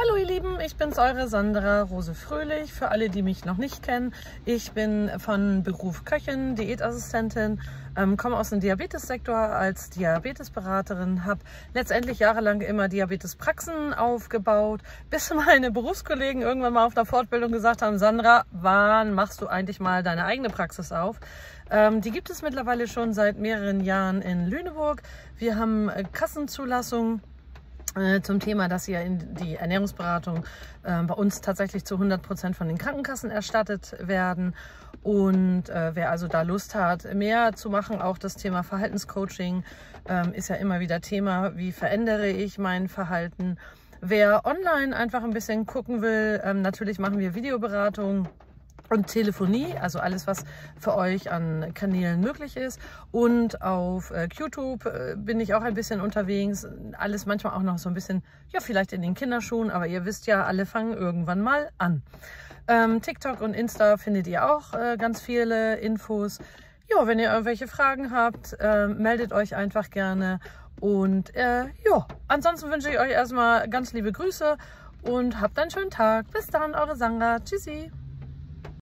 Hallo ihr Lieben, ich bin's eure Sandra Rose Fröhlich. Für alle, die mich noch nicht kennen, ich bin von Beruf Köchin, Diätassistentin, ähm, komme aus dem Diabetessektor als Diabetesberaterin, habe letztendlich jahrelang immer Diabetespraxen aufgebaut, bis meine Berufskollegen irgendwann mal auf der Fortbildung gesagt haben, Sandra, wann machst du eigentlich mal deine eigene Praxis auf? Ähm, die gibt es mittlerweile schon seit mehreren Jahren in Lüneburg. Wir haben äh, Kassenzulassung zum Thema, dass ja die Ernährungsberatung äh, bei uns tatsächlich zu 100 Prozent von den Krankenkassen erstattet werden. Und äh, wer also da Lust hat, mehr zu machen, auch das Thema Verhaltenscoaching ähm, ist ja immer wieder Thema. Wie verändere ich mein Verhalten? Wer online einfach ein bisschen gucken will, ähm, natürlich machen wir Videoberatungen und Telefonie, also alles, was für euch an Kanälen möglich ist. Und auf äh, YouTube äh, bin ich auch ein bisschen unterwegs. Alles manchmal auch noch so ein bisschen, ja, vielleicht in den Kinderschuhen, aber ihr wisst ja, alle fangen irgendwann mal an. Ähm, TikTok und Insta findet ihr auch äh, ganz viele Infos. Ja, wenn ihr irgendwelche Fragen habt, äh, meldet euch einfach gerne. Und äh, ja, ansonsten wünsche ich euch erstmal ganz liebe Grüße und habt einen schönen Tag. Bis dann, eure Sandra. Tschüssi.